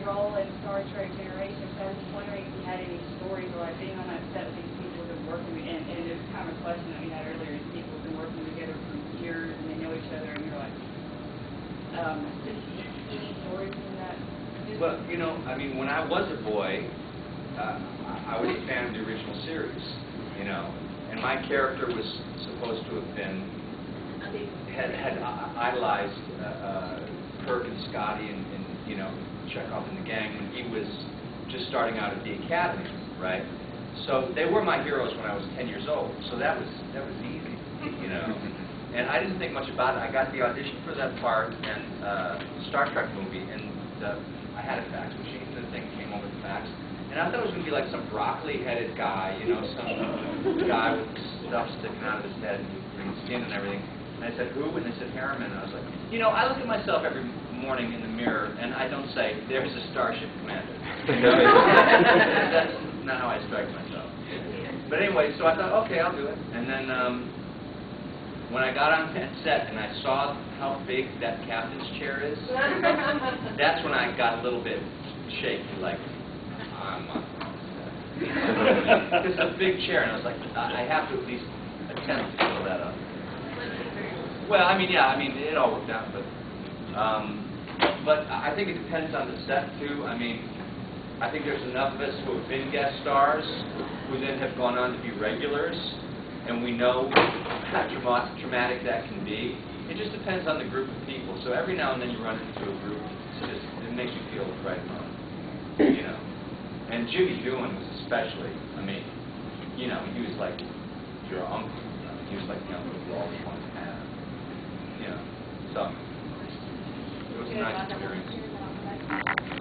Star Trek generation, so I was just wondering if you had any stories or like being on that set with these people who've been working, with- and, and it's kind of a question that we had earlier, is people have been working together for years and they know each other and you're like, um, any stories from that? Well, you know, I mean, when I was a boy, uh, I was a fan of the original series, you know, and my character was supposed to have been, had, had idolized uh, uh, Scotty and, and, you know, Chekov and the gang when he was just starting out at the academy, right? So they were my heroes when I was 10 years old, so that was, that was easy, you know. And I didn't think much about it. I got the audition for that part and uh, Star Trek movie, and uh, I had a fax machine, the thing came over the fax. And I thought it was going to be like some broccoli-headed guy, you know, some guy with stuff sticking out of his head and green skin and everything. And I said, who? And they said, Harriman. And I was like, you know, I look at myself every morning in the mirror, and I don't say, there's a Starship Commander. That's not how I strike myself. But anyway, so I thought, okay, I'll do it. And then um, when I got on that set and I saw how big that captain's chair is, that's when I got a little bit shaky, like, I'm on It's a big chair, and I was like, I I have to at least attempt to fill that up. Well, I mean, yeah, I mean, it all worked out, but, um, but I think it depends on the set too. I mean, I think there's enough of us who have been guest stars, who then have gone on to be regulars, and we know how trauma- traumatic that can be. It just depends on the group of people. So every now and then you run into a group, it's just, it makes you feel right moment, you know. And Jimmy Doohan was especially, I mean, you know, he was like your uncle. not experienced.